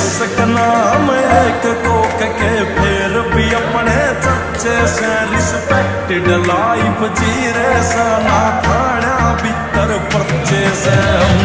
सकना मैं एक कोक के फिर भी अपने चच्चे से रिस्पेक्टेड लाइफ जी रे सना ना थाना भीतर पर्चे से।